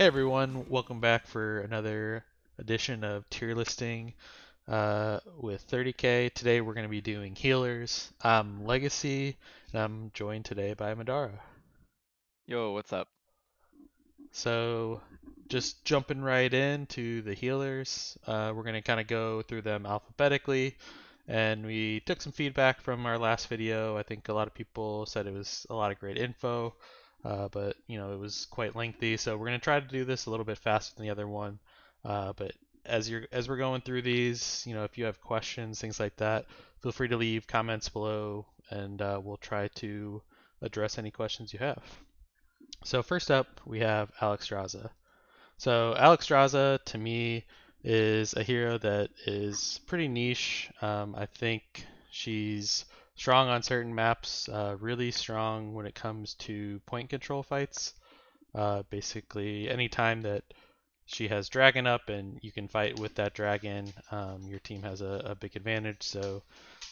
Hey everyone, welcome back for another edition of tier listing uh, with 30k. Today we're going to be doing healers. I'm Legacy, and I'm joined today by Madara. Yo, what's up? So, just jumping right into the healers, uh, we're going to kind of go through them alphabetically. And we took some feedback from our last video. I think a lot of people said it was a lot of great info uh, but you know it was quite lengthy. So we're going to try to do this a little bit faster than the other one. Uh, but as you're as we're going through these, you know, if you have questions, things like that, feel free to leave comments below, and uh, we'll try to address any questions you have. So first up, we have Alexstrasza. So Alexstrasza, to me, is a hero that is pretty niche. Um, I think she's strong on certain maps, uh, really strong when it comes to point control fights. Uh, basically, anytime that she has dragon up and you can fight with that dragon, um, your team has a, a, big advantage. So,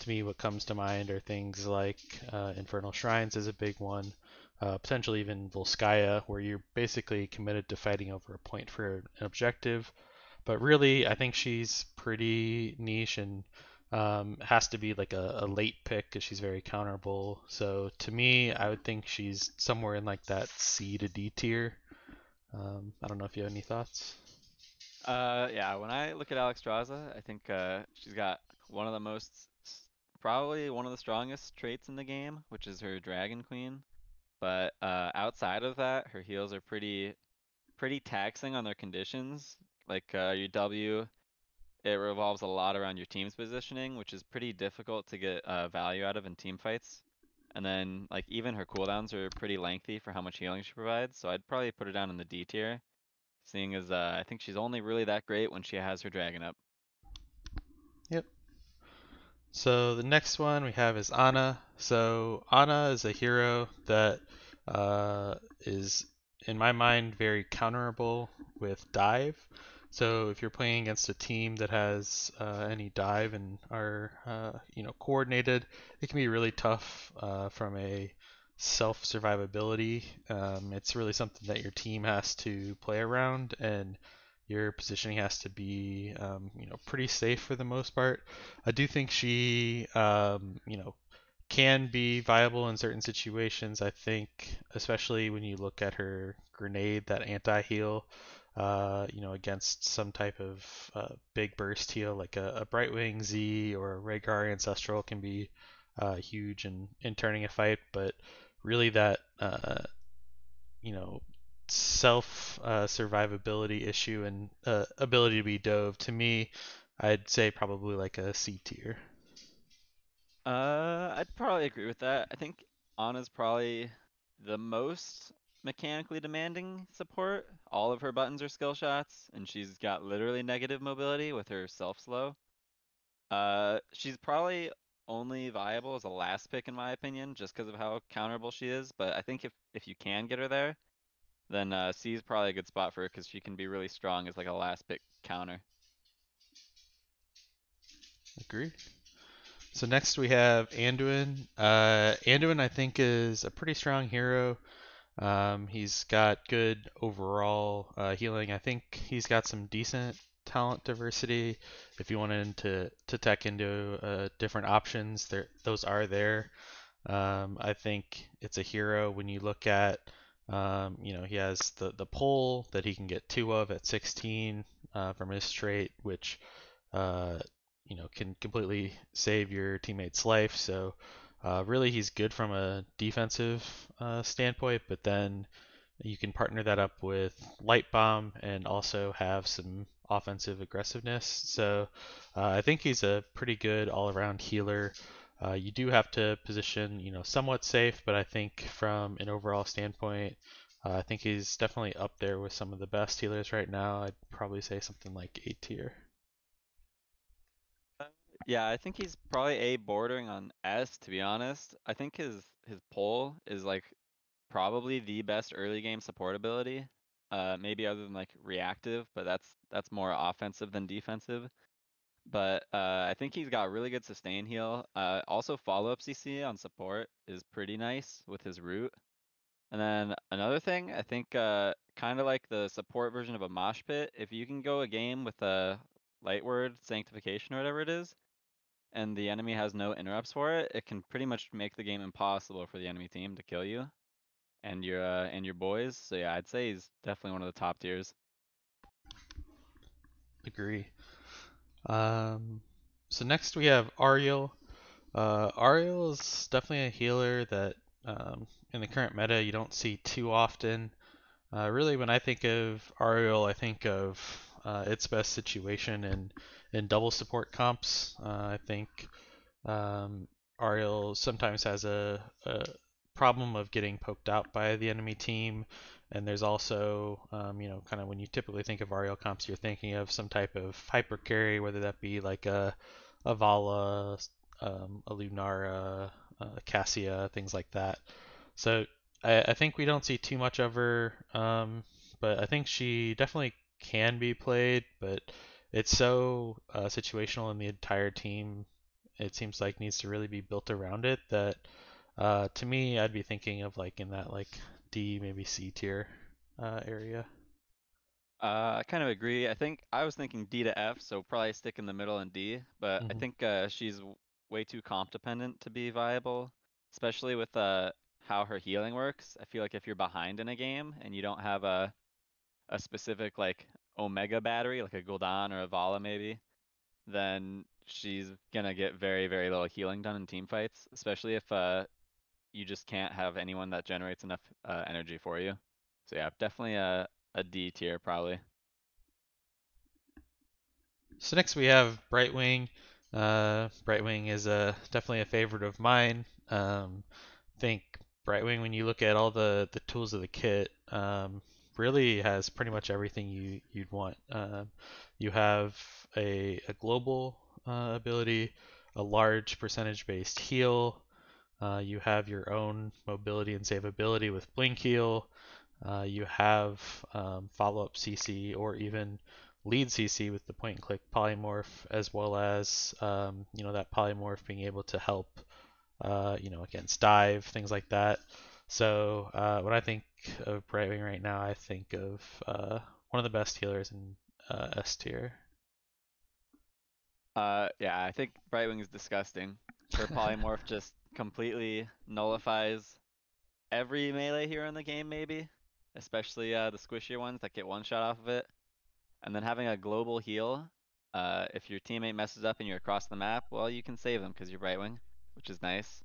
to me, what comes to mind are things like uh, Infernal Shrines is a big one, uh, potentially even Volskaya, where you're basically committed to fighting over a point for an objective. But really, I think she's pretty niche and um, has to be like a, a late pick because she's very counterable. So to me, I would think she's somewhere in like that C to D tier. Um, I don't know if you have any thoughts. Uh, yeah, when I look at Alexstrasza, I think uh, she's got one of the most, probably one of the strongest traits in the game, which is her Dragon Queen. But uh, outside of that, her heals are pretty, pretty taxing on their conditions. Like uh, your W it revolves a lot around your team's positioning, which is pretty difficult to get uh, value out of in team fights. And then, like, even her cooldowns are pretty lengthy for how much healing she provides, so I'd probably put her down in the D tier, seeing as uh, I think she's only really that great when she has her dragon up. Yep. So the next one we have is Ana. So Ana is a hero that uh, is, in my mind, very counterable with dive. So if you're playing against a team that has uh, any dive and are uh, you know coordinated, it can be really tough uh, from a self survivability. Um, it's really something that your team has to play around, and your positioning has to be um, you know pretty safe for the most part. I do think she um, you know can be viable in certain situations. I think especially when you look at her grenade, that anti heal uh, you know, against some type of uh, big burst heal like a, a Brightwing Z or a Rehgar Ancestral can be uh, huge in, in turning a fight, but really that, uh, you know, self uh, survivability issue and ability to be dove, to me, I'd say probably like a C tier. Uh, I'd probably agree with that. I think Ana's probably the most mechanically demanding support. All of her buttons are skill shots, and she's got literally negative mobility with her self slow. Uh, she's probably only viable as a last pick in my opinion, just because of how counterable she is. But I think if if you can get her there, then uh, C is probably a good spot for her because she can be really strong as like a last pick counter. Agree. So next we have Anduin. Uh, Anduin I think is a pretty strong hero. Um, he's got good overall uh, healing. I think he's got some decent talent diversity. If you wanted to to tech into uh, different options, there those are there. Um, I think it's a hero when you look at, um, you know, he has the the pull that he can get two of at 16 uh, from his trait, which, uh, you know, can completely save your teammate's life. So uh, really, he's good from a defensive uh, standpoint, but then you can partner that up with Light Bomb and also have some offensive aggressiveness. So uh, I think he's a pretty good all-around healer. Uh, you do have to position, you know, somewhat safe, but I think from an overall standpoint, uh, I think he's definitely up there with some of the best healers right now. I'd probably say something like A tier. Yeah, I think he's probably A bordering on S to be honest. I think his his pull is like probably the best early game support ability. Uh maybe other than like reactive, but that's that's more offensive than defensive. But uh I think he's got really good sustain heal. Uh also follow up CC on support is pretty nice with his root. And then another thing, I think uh, kind of like the support version of a mosh pit, if you can go a game with a light word sanctification or whatever it is, and the enemy has no interrupts for it, it can pretty much make the game impossible for the enemy team to kill you and your uh, and your boys. So yeah, I'd say he's definitely one of the top tiers. Agree. Um, so next we have Auriel. Uh, Auriel is definitely a healer that um, in the current meta you don't see too often. Uh, really, when I think of Auriel, I think of uh, its best situation in in double support comps. Uh, I think um, Auriel sometimes has a, a, problem of getting poked out by the enemy team, and there's also, um, you know, kind of when you typically think of Auriel comps, you're thinking of some type of hyper carry, whether that be like a, a Valla, um, a Lunara, uh, Cassia, things like that. So I, I, think we don't see too much of her, um, but I think she definitely can be played, but it's so uh, situational in the entire team. It seems like needs to really be built around it. That uh, to me, I'd be thinking of like in that like D maybe C tier uh, area. Uh, I kind of agree. I think I was thinking D to F, so probably stick in the middle and D. But mm-hmm. I think uh, she's way too comp dependent to be viable, especially with uh, how her healing works. I feel like if you're behind in a game and you don't have a a specific like Omega battery, like a Gul'dan or a Valla maybe, then she's gonna get very, very little healing done in team fights, especially if uh, you just can't have anyone that generates enough uh, energy for you. So yeah, definitely a, a D tier probably. So next we have Brightwing. Uh, Brightwing is a definitely a favorite of mine. Um, I think Brightwing, when you look at all the, the tools of the kit, um, really has pretty much everything you you'd want. Um, you have a, a global uh, ability, a large percentage based heal. Uh, you have your own mobility and savability with blink heal. Uh, you have um, follow up CC or even lead CC with the point and click polymorph, as well as um, you know that polymorph being able to help uh, you know against dive things like that. So uh, when I think of Brightwing right now, I think of uh, one of the best healers in uh, S tier. Uh, yeah, I think Brightwing is disgusting. Her polymorph just completely nullifies every melee hero in the game, maybe, especially uh, the squishier ones that get one shot off of it. And then having a global heal, uh, if your teammate messes up and you're across the map, well, you can save them because you're Brightwing, which is nice.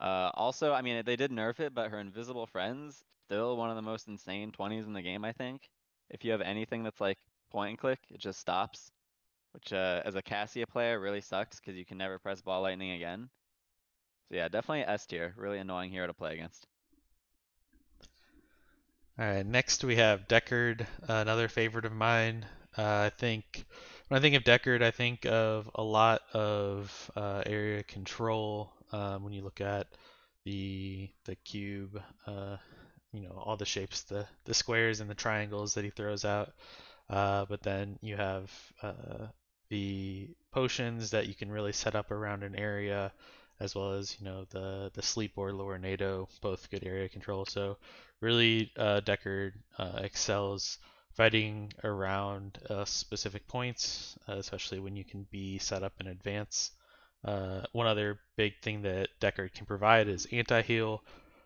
Uh, also, I mean, they did nerf it, but her invisible friends, still one of the most insane 20s in the game, I think. If you have anything that's like point and click, it just stops. Which, uh, as a Cassia player, really sucks because you can never press ball lightning again. So yeah, definitely S tier. Really annoying hero to play against. All right, next we have Deckard, another favorite of mine. Uh, I think when I think of Deckard, I think of a lot of uh, area control. Um, when you look at the the cube, uh, you know all the shapes, the the squares and the triangles that he throws out. Uh, but then you have uh, the potions that you can really set up around an area, as well as you know the the sleep or Lorenado, both good area control. So really, uh, Deckard uh, excels fighting around uh, specific points, uh, especially when you can be set up in advance. Uh, one other big thing that Deckard can provide is anti-heal.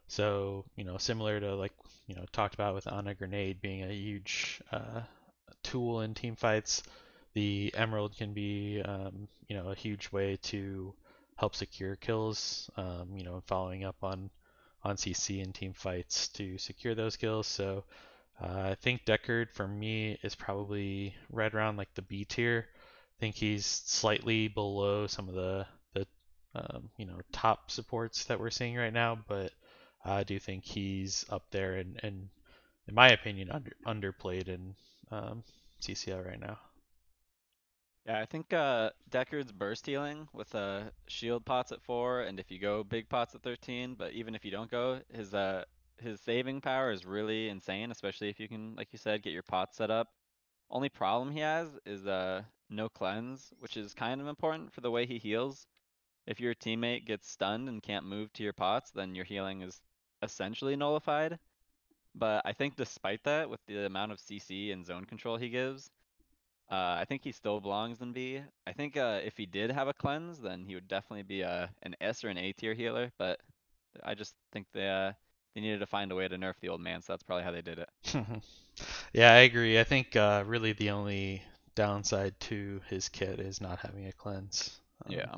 So, you know, similar to like, you know, talked about with Ana Grenade being a huge uh, tool in team fights, the Emerald can be, um, you know, a huge way to help secure kills, um, you know, following up on, on CC and team fights to secure those kills. So uh, I think Deckard for me is probably right around like the B tier think he's slightly below some of the the um, you know top supports that we're seeing right now, but I do think he's up there and, and in my opinion under underplayed in um, CCL right now. Yeah, I think uh, Deckard's burst healing with uh, shield pots at four, and if you go big pots at 13, but even if you don't go, his uh, his saving power is really insane, especially if you can, like you said, get your pots set up. Only problem he has is uh no cleanse, which is kind of important for the way he heals. If your teammate gets stunned and can't move to your pots, then your healing is essentially nullified. But I think despite that, with the amount of CC and zone control he gives, uh, I think he still belongs in B. I think uh, if he did have a cleanse, then he would definitely be a an S or an A tier healer. But I just think they uh, they needed to find a way to nerf the old man, so that's probably how they did it. yeah, I agree. I think uh, really the only downside to his kit is not having a cleanse. Um, yeah.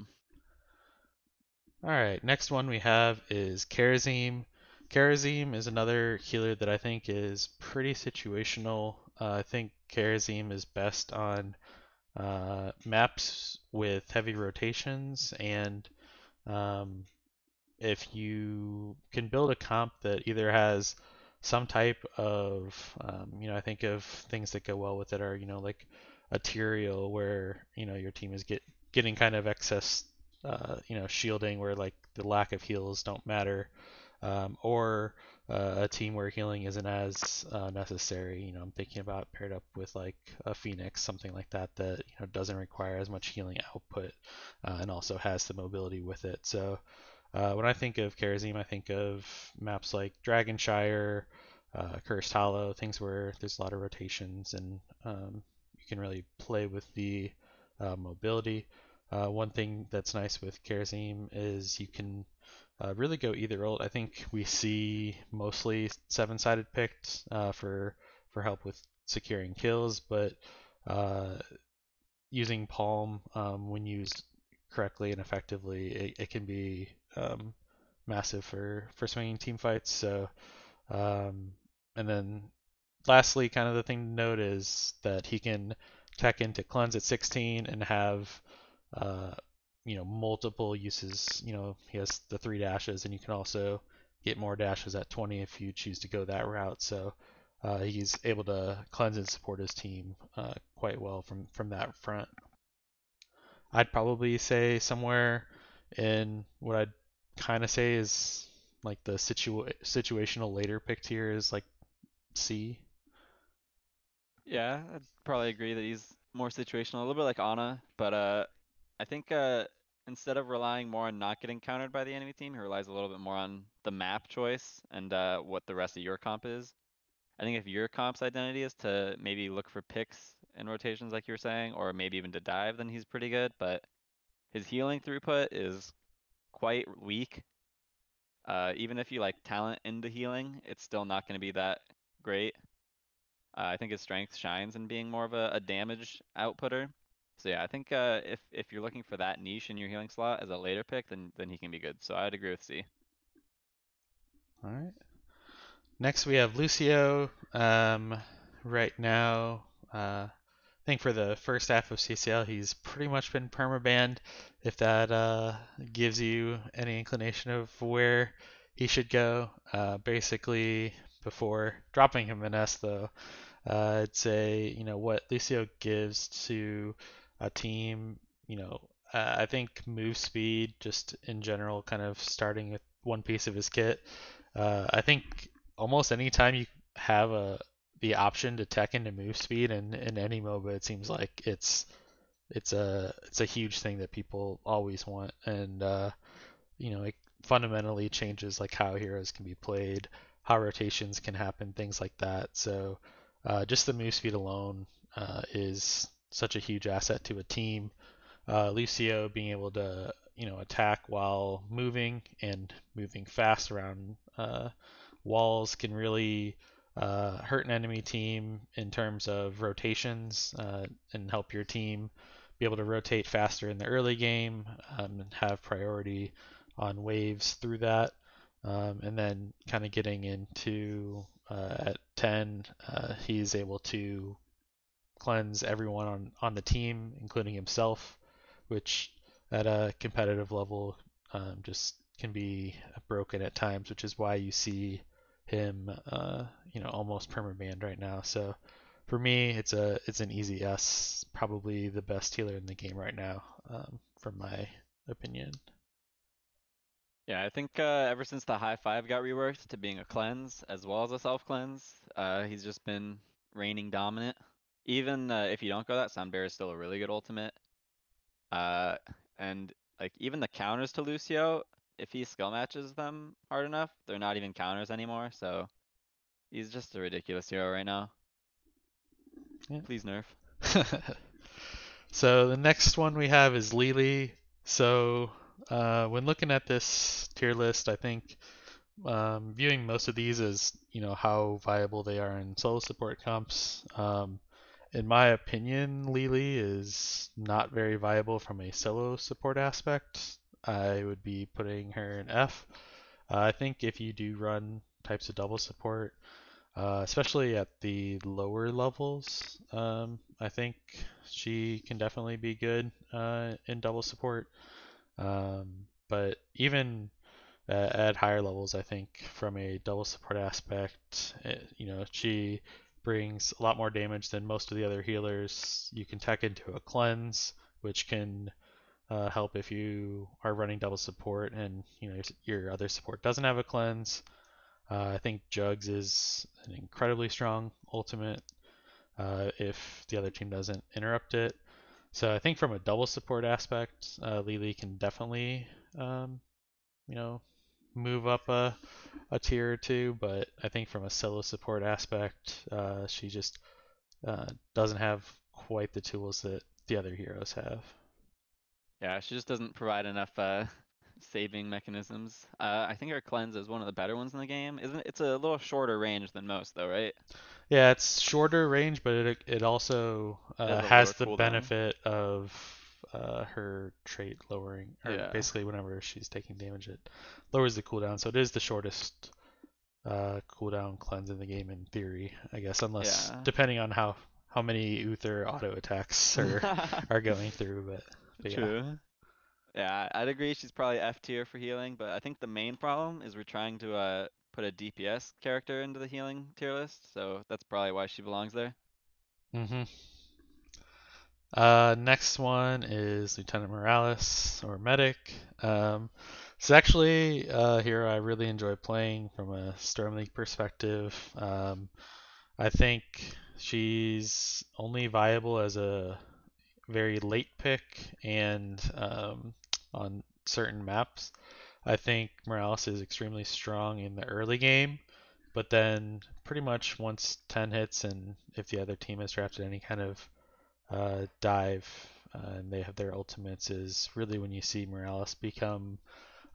All right, next one we have is Kharazim. Kharazim is another healer that I think is pretty situational. Uh, I think Kharazim is best on uh, maps with heavy rotations, and um, if you can build a comp that either has some type of, um, you know, I think of things that go well with it are, you know, like a where, you know, your team is get getting kind of excess, uh, you know, shielding where like the lack of heals don't matter um, or uh, a team where healing isn't as uh, necessary. You know, I'm thinking about paired up with like a Phoenix, something like that, that you know doesn't require as much healing output uh, and also has the mobility with it. So uh, when I think of Kharazim, I think of maps like Dragonshire, uh, Cursed Hollow, things where there's a lot of rotations and um, can really play with the uh, mobility. one thing that's nice with Kharazim is you can uh, really go either old. I think we see mostly seven-sided picked uh, for for help with securing kills, but uh, using Palm um, when used correctly and effectively, it, it can be um, massive for for swinging team fights. So, um, and then lastly, kind of the thing to note is that he can tech into cleanse at 16 and have uh, you know multiple uses. You know he has the three dashes, and you can also get more dashes at 20 if you choose to go that route. So uh, he's able to cleanse and support his team uh, quite well from from that front. I'd probably say somewhere in what I'd kind of say is like the situa- situational later pick tier is like C. Yeah, I'd probably agree that he's more situational, a little bit like Ana, but uh, I think uh, instead of relying more on not getting countered by the enemy team, he relies a little bit more on the map choice and uh, what the rest of your comp is. I think if your comp's identity is to maybe look for picks in rotations like you were saying, or maybe even to dive, then he's pretty good, but his healing throughput is quite weak. Uh, even if you like talent into healing, it's still not going to be that great. Uh, I think his strength shines in being more of a, a damage outputter. So yeah, I think uh, if if you're looking for that niche in your healing slot as a later pick, then then he can be good. So I'd agree with C. All right. Next we have Lucio. Um, right now, uh, I think for the first half of CCL, he's pretty much been permabanned. If that uh, gives you any inclination of where he should go, uh, basically before dropping him in S though, uh, I'd say you know what Lucio gives to a team, you know, uh, I think move speed, just in general, kind of starting with one piece of his kit. Uh, I think almost any time you have a the option to tech into move speed in, in any MOBA, it seems like it's it's a it's a huge thing that people always want, and uh, you know, it fundamentally changes like how heroes can be played, how rotations can happen, things like that. So uh, just the move speed alone uh, is such a huge asset to a team. Uh, Lucio being able to you know attack while moving and moving fast around uh, walls can really uh, hurt an enemy team in terms of rotations uh, and help your team be able to rotate faster in the early game um, and have priority on waves through that. Um, and then kind of getting into uh, at 10, uh, he's able to cleanse everyone on, on the team, including himself, which at a competitive level um, just can be broken at times, which is why you see him, uh, you know, almost permabanned right now. So for me, it's a it's an easy S, probably the best healer in the game right now, um, from my opinion. Yeah, I think uh, ever since the high five got reworked to being a cleanse as well as a self cleanse, uh, he's just been reigning dominant even uh, if you don't go that, Sound Barrier is still a really good ultimate. Uh, and like even the counters to Lucio, if he skill matches them hard enough, they're not even counters anymore, so. He's just a ridiculous hero right now. Yeah. Please nerf. so the next one we have is Li Li. So uh, when looking at this tier list, I think um, viewing most of these as you know how viable they are in solo support comps. Um, in my opinion, Li Li is not very viable from a solo support aspect. I would be putting her in F. Uh, I think if you do run types of double support, uh, especially at the lower levels, um, I think she can definitely be good uh, in double support. Um, but even at, at, higher levels, I think from a double support aspect, it, you know, she brings a lot more damage than most of the other healers. You can tech into a cleanse, which can uh, help if you are running double support and you know your, your other support doesn't have a cleanse. Uh, I think Jugs is an incredibly strong ultimate uh, if the other team doesn't interrupt it. So I think from a double support aspect, uh, Li Li can definitely, um, you know, move up a, a tier or two. But I think from a solo support aspect, uh, she just uh, doesn't have quite the tools that the other heroes have. Yeah, she just doesn't provide enough uh, saving mechanisms. Uh, I think her cleanse is one of the better ones in the game. Isn't? It's a little shorter range than most, though, right? Yeah, it's shorter range, but it it also uh, has the cooldown. benefit of uh, her trait lowering, or yeah. basically whenever she's taking damage, it lowers the cooldown. So it is the shortest uh, cooldown cleanse in the game in theory, I guess, unless yeah. depending on how how many Uther auto attacks are are going through, but, but True. Yeah. Yeah, I'd agree she's probably F tier for healing, but I think the main problem is we're trying to uh, put a DPS character into the healing tier list, so that's probably why she belongs there. Mm-hmm. Uh, next one is Lieutenant Morales or Medic. Um, it's actually a hero I really enjoy playing from a Storm League perspective. Um, I think she's only viable as a very late pick and um, on certain maps. I think Morales is extremely strong in the early game, but then pretty much once 10 hits and if the other team has drafted any kind of uh, dive uh, and they have their ultimates is really when you see Morales become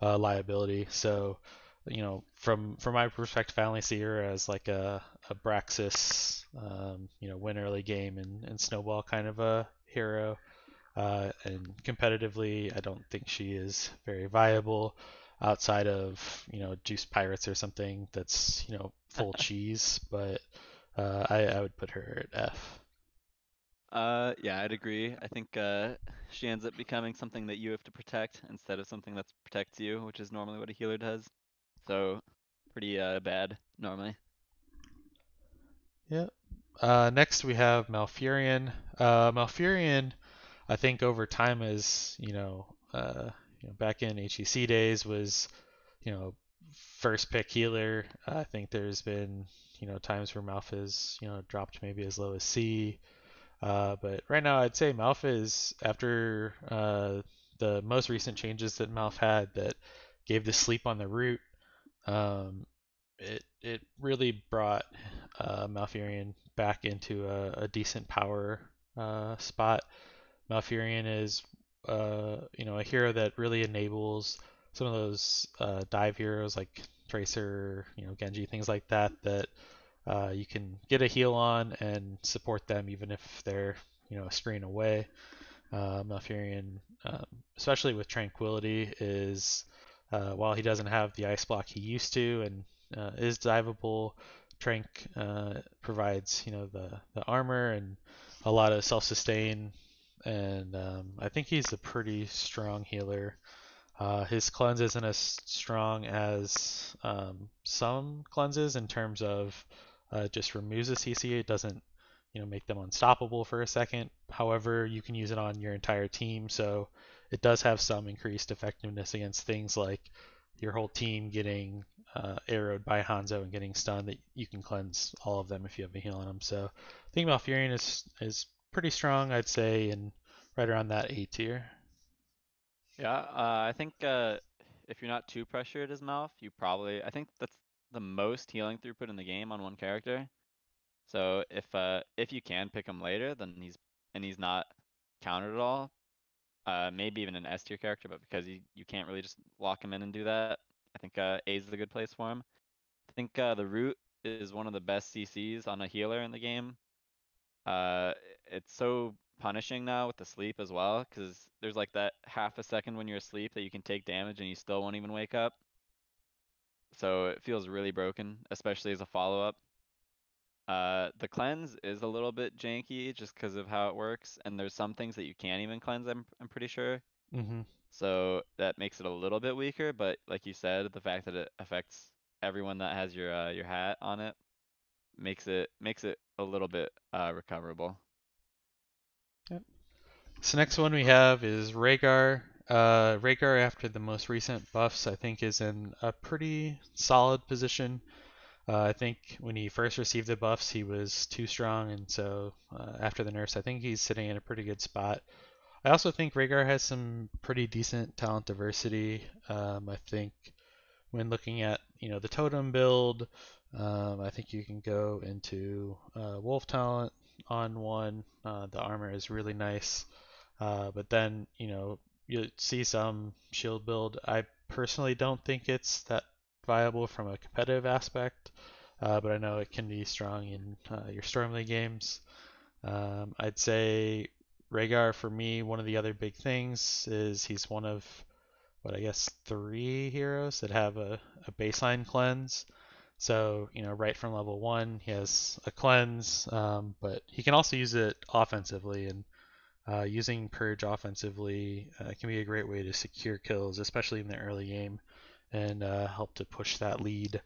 a liability. So, you know, from from my perspective, I only see her as like a, a Braxis, um, you know, win early game and, and snowball kind of a hero. Uh, and competitively, I don't think she is very viable outside of you know Juice Pirates or something that's you know full cheese. But uh, I, I would put her at F. Uh, yeah, I'd agree. I think uh, she ends up becoming something that you have to protect instead of something that protects you, which is normally what a healer does. So, pretty uh, bad normally. Yeah. Uh, next we have Malfurion. Uh, Malfurion I think over time as you know, uh, you know, back in HGC days was, you know, first pick healer. I think there's been you know times where Malph has you know dropped maybe as low as C. Uh, but right now, I'd say Malph is after uh, the most recent changes that Malph had that gave the sleep on the root. Um, it it really brought uh, Malfurion back into a, a decent power uh, spot. Malfurion is, uh, you know, a hero that really enables some of those uh, dive heroes like Tracer, you know, Genji, things like that, that uh, you can get a heal on and support them even if they're, you know, a screen away. Uh, Malfurion, um, especially with Tranquility, is uh, while he doesn't have the ice block he used to and uh, is diveable, Trank uh, provides, you know, the, the armor and a lot of self-sustain and um, I think he's a pretty strong healer. Uh, his cleanse isn't as strong as um, some cleanses in terms of uh, just removes a CC. It doesn't, you know, make them unstoppable for a second. However, you can use it on your entire team, so it does have some increased effectiveness against things like your whole team getting uh, arrowed by Hanzo and getting stunned. That you can cleanse all of them if you have a heal on them. So I think Malfurion is is pretty strong, I'd say, and right around that A tier. Yeah, uh, I think uh, if you're not too pressured as Malf, you probably I think that's the most healing throughput in the game on one character. So if uh if you can pick him later, then he's and he's not countered at all. Uh, maybe even an S tier character, but because you you can't really just lock him in and do that, think uh A's is a good place for him. I think uh the root is one of the best CCs on a healer in the game. Uh, it's so punishing now with the sleep as well, because there's like that half a second when you're asleep that you can take damage and you still won't even wake up. So it feels really broken, especially as a follow-up. Uh, the cleanse is a little bit janky just because of how it works, and there's some things that you can't even cleanse. I'm I'm pretty sure. Mm-hmm. So that makes it a little bit weaker, but like you said, the fact that it affects everyone that has your uh, your hat on it makes it makes it a little bit uh, recoverable. Yep. So next one we have is Rehgar. Uh, Rehgar, after the most recent buffs, I think is in a pretty solid position. Uh, I think when he first received the buffs, he was too strong, and so uh, after the nerfs, I think he's sitting in a pretty good spot. I also think Rehgar has some pretty decent talent diversity. Um, I think when looking at you know the totem build, um, I think you can go into uh, wolf talent on one. Uh, the armor is really nice, uh, but then you know you see some shield build. I personally don't think it's that viable from a competitive aspect, uh, but I know it can be strong in uh, your Storm League games. Um, I'd say Rehgar for me, one of the other big things is he's one of what I guess three heroes that have a, a baseline cleanse. So you know, right from level one, he has a cleanse, um, but he can also use it offensively, and uh, using purge offensively uh, can be a great way to secure kills, especially in the early game and uh, help to push that lead.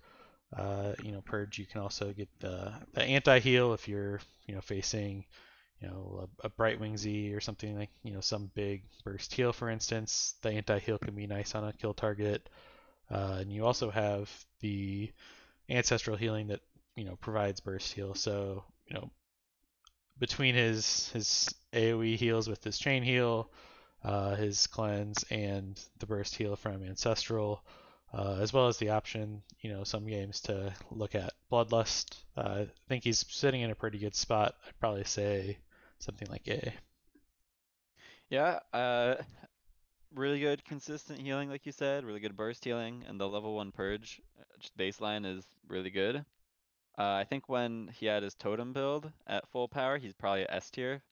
Uh, you know, purge. You can also get the the anti heal if you're you know facing you know a, a Brightwing Z or something like you know some big burst heal, for instance. The anti heal can be nice on a kill target, uh, and you also have the ancestral healing that you know provides burst heal. So you know between his his AOE heals with his chain heal, uh, his cleanse, and the burst heal from ancestral uh, as well as the option, you know, some games to look at Bloodlust. Uh, I think he's sitting in a pretty good spot. I'd probably say something like A. Yeah, uh, really good consistent healing, like you said, really good burst healing, and the level one purge, uh, baseline is really good. Uh, I think when he had his totem build at full power, he's probably S tier,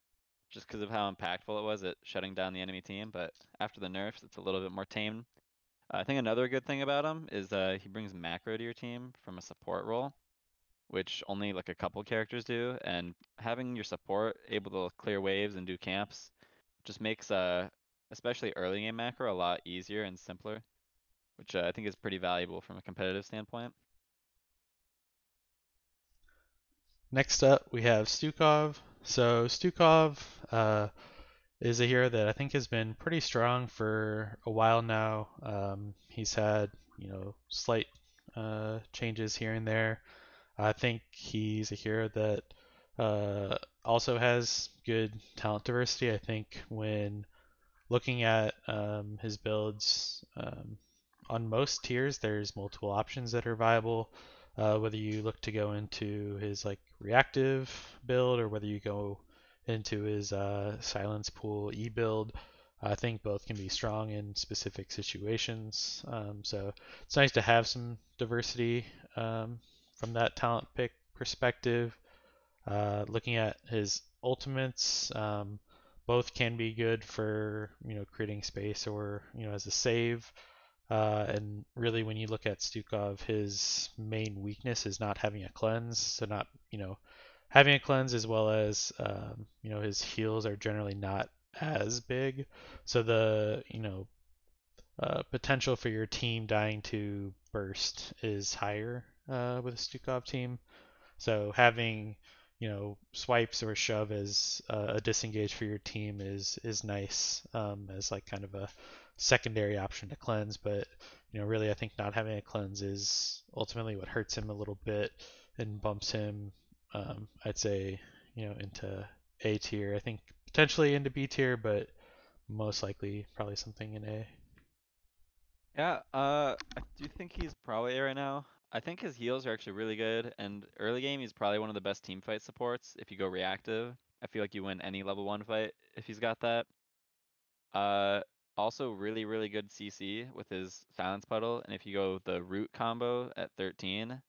just because of how impactful it was at shutting down the enemy team. But after the nerfs, it's a little bit more tame. I think another good thing about him is uh, he brings macro to your team from a support role, which only like a couple characters do, and having your support able to clear waves and do camps just makes uh especially early game macro a lot easier and simpler, which uh, I think is pretty valuable from a competitive standpoint. Next up, we have Stukov. So Stukov, uh, is a hero that I think has been pretty strong for a while now. Um, he's had, you know, slight uh, changes here and there. I think he's a hero that uh, also has good talent diversity. I think when looking at um, his builds um, on most tiers, there's multiple options that are viable. Uh, whether you look to go into his like reactive build or whether you go into his uh, silence pool e build. I think both can be strong in specific situations. Um, so it's nice to have some diversity um, from that talent pick perspective. Uh, looking at his ultimates, um, both can be good for you know creating space or you know as a save. Uh, and really, when you look at Stukov, his main weakness is not having a cleanse, so not you know having a cleanse as well as um, you know his heals are generally not as big, so the you know uh, potential for your team dying to burst is higher uh, with a Stukov team. So having you know swipes or shove as uh, a disengage for your team is is nice um, as like kind of a secondary option to cleanse. But you know really I think not having a cleanse is ultimately what hurts him a little bit and bumps him um, I'd say you know into A tier. I think potentially into B tier, but most likely probably something in A. Yeah, uh, I do think he's probably A right now. I think his heals are actually really good, and early game he's probably one of the best team fight supports if you go reactive. I feel like you win any level 1 fight if he's got that. Uh, also really, really good CC with his Silence Puddle, and if you go the root combo at 13,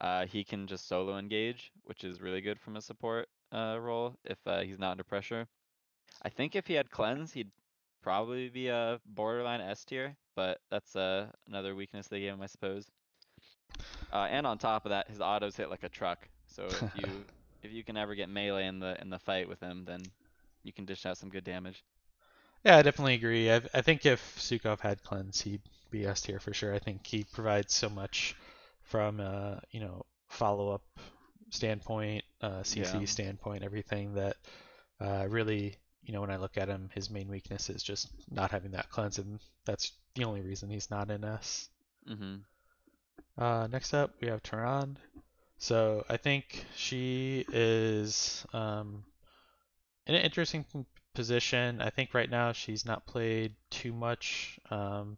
uh, he can just solo engage, which is really good from a support uh, role if uh, he's not under pressure. I think if he had cleanse, he'd probably be a borderline S tier, but that's uh, another weakness they gave him, I suppose. Uh, and on top of that, his autos hit like a truck. So if you if you can ever get melee in the in the fight with him, then you can dish out some good damage. Yeah, I definitely agree. I, I think if Stukov had cleanse, he'd be S tier for sure. I think he provides so much from uh, you know follow up standpoint, uh, CC Yeah. standpoint, everything that uh, really you know when I look at him, his main weakness is just not having that cleanse, and that's the only reason he's not in S. Mm-hmm. Uh, next up, we have Tyrande. So I think she is um, in an interesting position. I think right now she's not played too much. Um,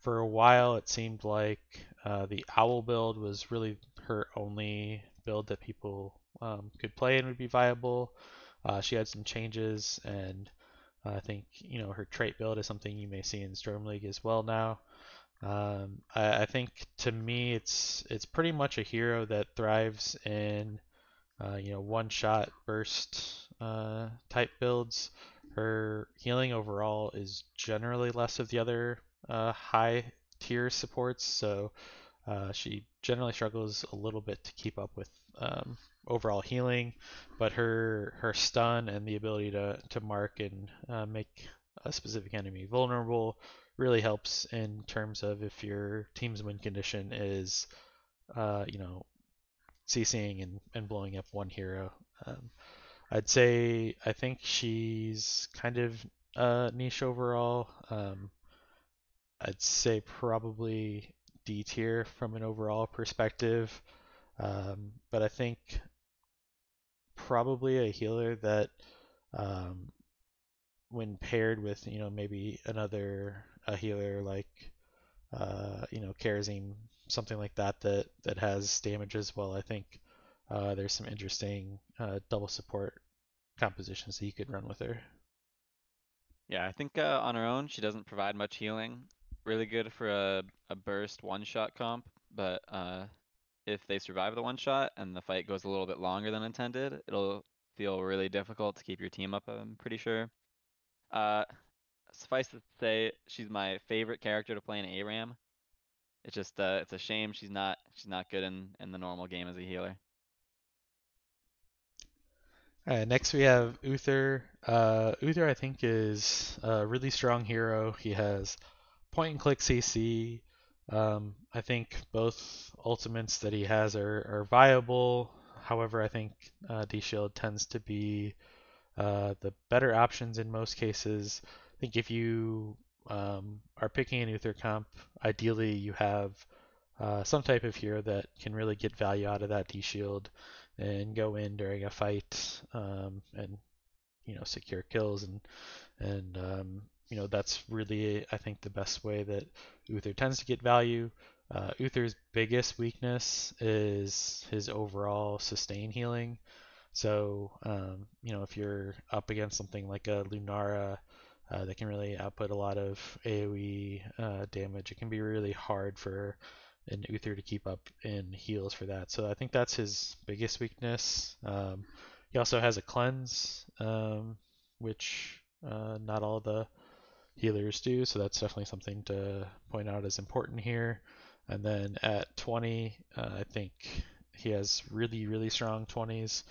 for a while, it seemed like uh, the Owl build was really her only build that people um, could play and would be viable. Uh, she had some changes, and I think you know her trait build is something you may see in Storm League as well now. Um, I, I think to me, it's it's pretty much a hero that thrives in uh, you know one shot burst uh, type builds. Her healing overall is generally less of the other uh, high tier supports, so uh, she generally struggles a little bit to keep up with um, overall healing, but her her stun and the ability to to mark and uh, make a specific enemy vulnerable really helps in terms of if your team's win condition is uh, you know CCing and, and blowing up one hero. Um, I'd say I think she's kind of uh, niche overall. Um, I'd say probably D tier from an overall perspective. Um, but I think probably a healer that, um, when paired with you know maybe another a healer like uh, you know Kharazim, something like that that that has damage as well. I think uh, there's some interesting uh, double support compositions that you could run with her. Yeah, I think uh, on her own she doesn't provide much healing. Really good for a a burst one shot comp, but uh, if they survive the one shot and the fight goes a little bit longer than intended, it'll feel really difficult to keep your team up. I'm pretty sure. Uh, suffice to say, she's my favorite character to play in ARAM. It's just uh, it's a shame she's not she's not good in in the normal game as a healer. All right, next we have Uther. Uh, Uther, I think, is a really strong hero. He has point and click CC. Um, I think both ultimates that he has are, are viable. However, I think uh, D Shield tends to be uh, the better options in most cases. I think if you um, are picking an Uther comp, ideally you have uh, some type of hero that can really get value out of that D Shield and go in during a fight um, and you know secure kills and and um, you know that's really I think the best way that Uther tends to get value. Uh, Uther's biggest weakness is his overall sustain healing. So um, you know if you're up against something like a Lunara uh, that can really output a lot of AOE uh, damage, it can be really hard for an Uther to keep up in heals for that. So I think that's his biggest weakness. Um, he also has a cleanse, um, which uh, not all the healers do, so that's definitely something to point out as important here. And then at 20, uh, I think he has really, really strong 20s.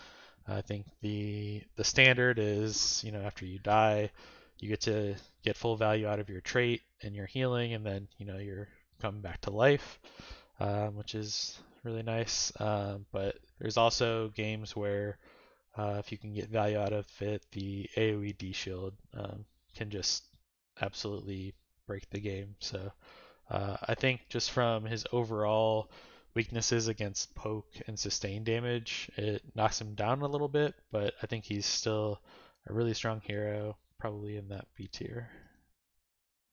I think the the standard is, you know, after you die, you get to get full value out of your trait and your healing, and then you know you're coming back to life, um, which is really nice. Um, but there's also games where uh, if you can get value out of it, the AOE D shield um, can just absolutely break the game. So uh, I think just from his overall weaknesses against poke and sustain damage, it knocks him down a little bit, but I think he's still a really strong hero, probably in that B tier.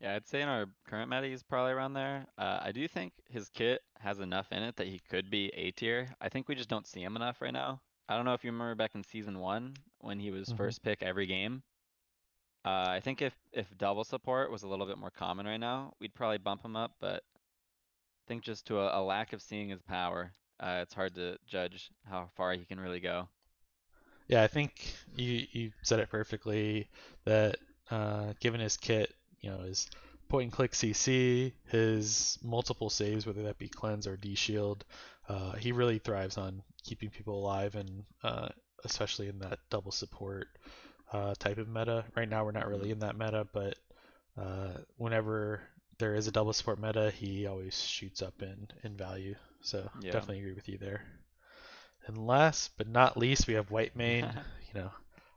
Yeah, I'd say in our current meta he's probably around there. Uh, I do think his kit has enough in it that he could be A tier. I think we just don't see him enough right now. I don't know if you remember back in season one when he was Mhm. first pick every game. Uh, I think if if double support was a little bit more common right now, we'd probably bump him up. But think just to a, a lack of seeing his power, uh, it's hard to judge how far he can really go. Yeah, I think you you said it perfectly that uh, given his kit, you know, his point and click CC, his multiple saves, whether that be cleanse or D shield, uh, he really thrives on keeping people alive and uh, especially in that double support uh, type of meta. Right now, we're not really in that meta, but uh, whenever there is a double support meta, he always shoots up in in value. So Yeah. definitely agree with you there. And last but not least, we have Whitemane. you know,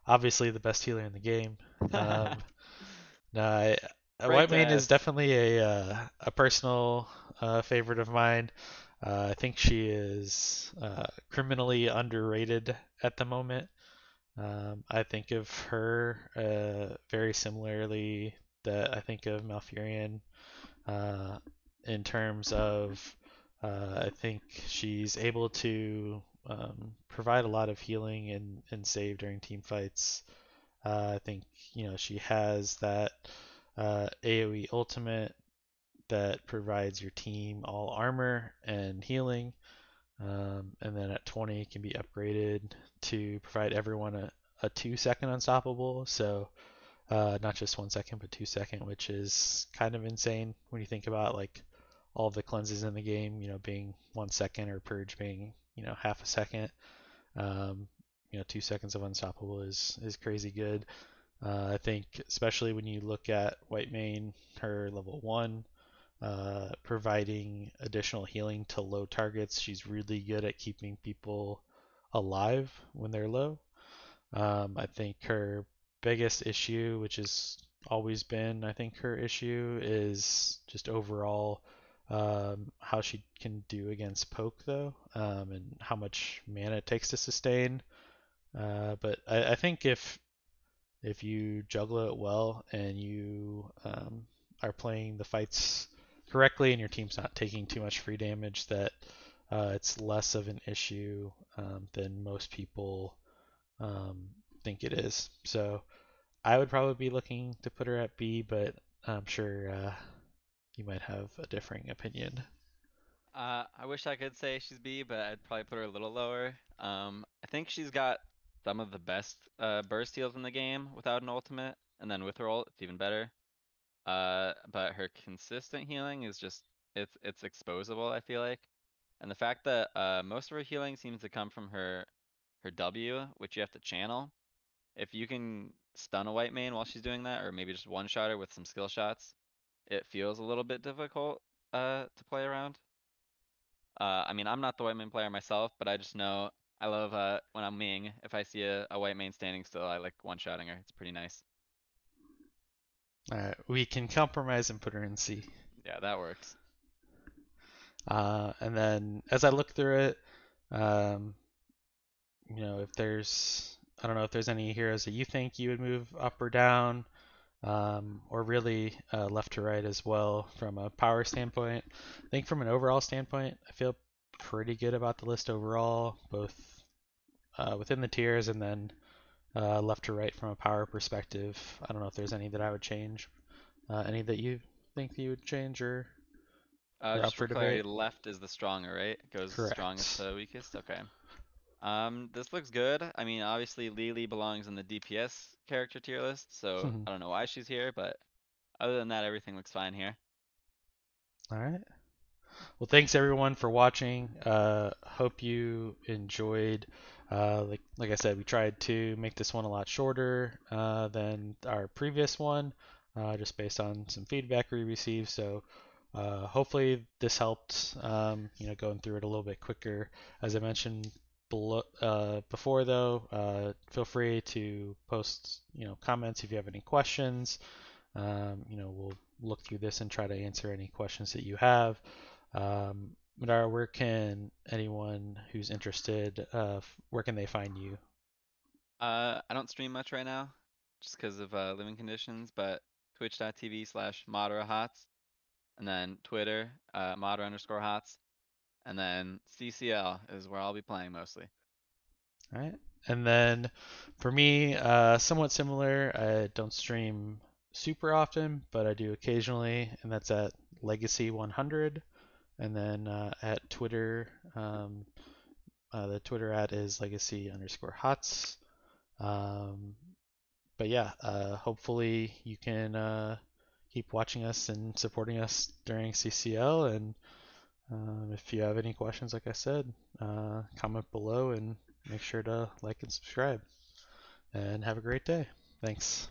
obviously the best healer in the game. Um, no, I, uh, Right Whitemane is definitely a uh, a personal uh, favorite of mine. Uh, I think she is uh, criminally underrated at the moment. Um, I think of her uh, very similarly that I think of Malfurion uh, in terms of uh, I think she's able to um, provide a lot of healing and, and save during team fights. Uh, I think you know she has that uh, AOE ultimate that provides your team all armor and healing, um, and then at 20 can be upgraded to provide everyone a, a two second unstoppable. So uh, not just one second, but two second, which is kind of insane when you think about like all the cleanses in the game, you know, being one second or purge being you know half a second. Um, you know, two seconds of unstoppable is is crazy good. Uh, I think especially when you look at Whitemane, her level one, uh, providing additional healing to low targets. She's really good at keeping people alive when they're low. Um, I think her biggest issue, which has always been, I think, her issue, is just overall um, how she can do against poke, though, um, and how much mana it takes to sustain. Uh, but I, I think if if you juggle it well and you um, are playing the fights correctly and your team's not taking too much free damage, that uh, it's less of an issue um, than most people um, think it is. So I would probably be looking to put her at B, but I'm sure uh, you might have a differing opinion. Uh, I wish I could say she's B, but I'd probably put her a little lower. Um, I think she's got some of the best uh, burst heals in the game without an ultimate, and then with her ult, it's even better. Uh, but her consistent healing is just it's it's exposable. I feel like, and the fact that uh, most of her healing seems to come from her her W, which you have to channel. If you can stun a Whitemane while she's doing that, or maybe just one shot her with some skill shots, it feels a little bit difficult uh, to play around. Uh, I mean, I'm not the Whitemane player myself, but I just know I love uh, when I'm Ming. If I see a, a Whitemane standing still, I like one shotting her. It's pretty nice. All right, we can compromise and put her in C. Yeah, that works. Uh, and then as I look through it, um, you know, if there's, I don't know if there's any heroes that you think you would move up or down, um, or really uh, left to right as well from a power standpoint. I think from an overall standpoint, I feel pretty good about the list overall, both uh, within the tiers and then uh, left to right from a power perspective. I don't know if there's any that I would change. Uh, any that you think you would change or Uh, just for clarity, left is the stronger, right? Goes Correct. strongest to weakest. Okay. Um, this looks good. I mean, obviously Lily belongs in the DPS character tier list, so. I don't know why she's here, but other than that, everything looks fine here. All right. Well, thanks everyone for watching. Uh, hope you enjoyed. Uh, like like I said, we tried to make this one a lot shorter uh, than our previous one, uh, just based on some feedback we received. So uh, hopefully this helped. Um, you know, going through it a little bit quicker. As I mentioned below, uh, before, though, uh, feel free to post you know comments if you have any questions. Um, you know, we'll look through this and try to answer any questions that you have. Um, Madara, where can anyone who's interested, uh, where can they find you? Uh, I don't stream much right now, just because of uh, living conditions, but twitch.tv slash Madara Hots, and then Twitter, uh, underscore Hots, and then CCL is where I'll be playing mostly. All right. And then for me, uh, somewhat similar. I don't stream super often, but I do occasionally, and that's at Legacy 100. And then uh, at Twitter, um, uh, the Twitter at is Legacy underscore Hots. Um, but yeah, uh, hopefully you can uh, keep watching us and supporting us during CCL. And um, if you have any questions, like I said, uh, comment below and make sure to like and subscribe. And have a great day. Thanks.